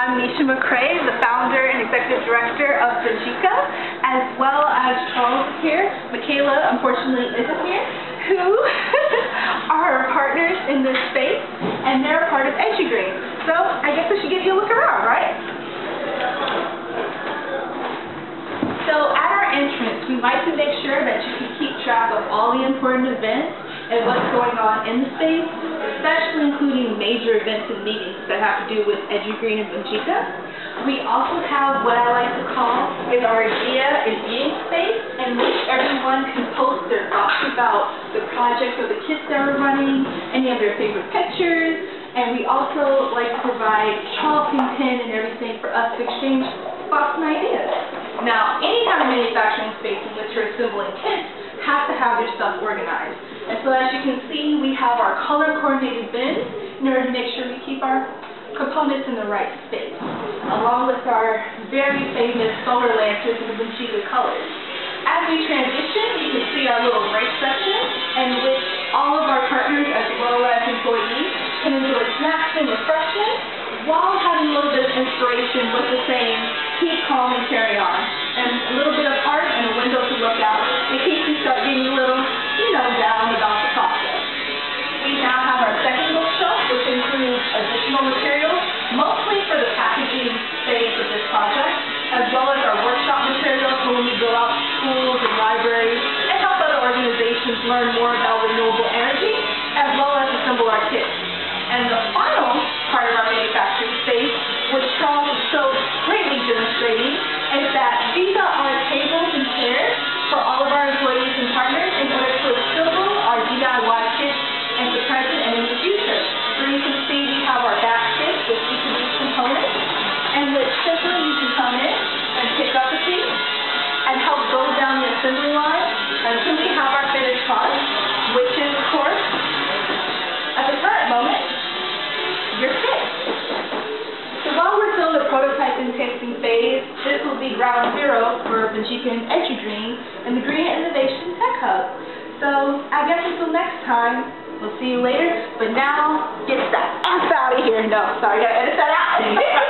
Um, McCray, the founder and executive director of Mbadika, as well as Charles here. Michaela, unfortunately, isn't here, who are partners in this space, and they're part of EduGreen. So I guess we should give you a look around, right? So at our entrance, we like to make sure that you can keep track of all the important events and what's going on in the space, especially including major events and meetings that have to do with EduGreen and Mbadika. We also have what I like to call is our idea and meeting space in which everyone can post their thoughts about the project or the kits that we're running, any of their favorite pictures, and we also like to provide chalk and pen and everything for us to exchange thoughts and ideas. Now, any kind of manufacturing space in which you're assembling kits has to have their stuff organized. And so as you can see, we have our color-coordinated bins in order to make sure we keep our components in the right space, along with our very famous solar lanterns the Mbadika colors. As we transition, you can see our little break section in which all of our partners as well as employees can enjoy snacks and refreshments while having a little bit of inspiration with the saying, keep calm and carry on. And a little bit of art libraries and help other organizations learn more about renewable energy, ground zero for Mbadika and EduGreen and the Green Innovation Tech Hub. So I guess until next time, we'll see you later. But now, get that F out of here. No, sorry, I gotta edit that out.